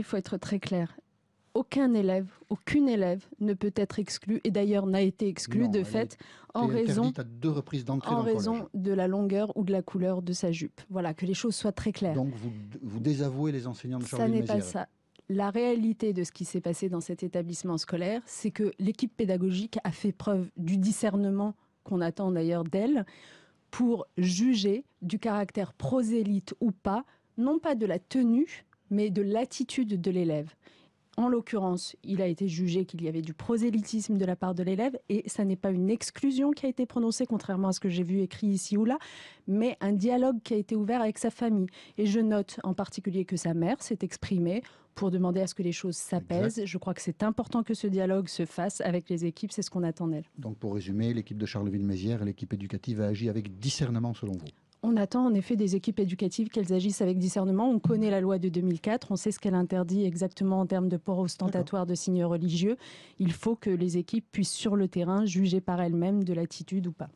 Il faut être très clair. Aucun élève, aucune élève ne peut être exclu, et d'ailleurs n'a été exclu Non, de fait en raison, interdite à deux reprises d'entrée en dans le raison collège. de la longueur ou de la couleur de sa jupe. Voilà, que les choses soient très claires. Donc vous, vous désavouez les enseignants de Ça Charleville n'est pas ça. La réalité de ce qui s'est passé dans cet établissement scolaire, c'est que l'équipe pédagogique a fait preuve du discernement qu'on attend d'ailleurs d'elle pour juger du caractère prosélyte ou pas, non pas de la tenue, mais de l'attitude de l'élève. En l'occurrence, il a été jugé qu'il y avait du prosélytisme de la part de l'élève et ça n'est pas une exclusion qui a été prononcée, contrairement à ce que j'ai vu écrit ici ou là, mais un dialogue qui a été ouvert avec sa famille. Et je note en particulier que sa mère s'est exprimée pour demander à ce que les choses s'apaisent. Je crois que c'est important que ce dialogue se fasse avec les équipes, c'est ce qu'on attend d'elle. Donc pour résumer, l'équipe de Charleville-Mézières, l'équipe éducative a agi avec discernement selon vous? On attend en effet des équipes éducatives qu'elles agissent avec discernement. On connaît la loi de 2004, on sait ce qu'elle interdit exactement en termes de port ostentatoire de signes religieux. Il faut que les équipes puissent sur le terrain juger par elles-mêmes de l'attitude ou pas.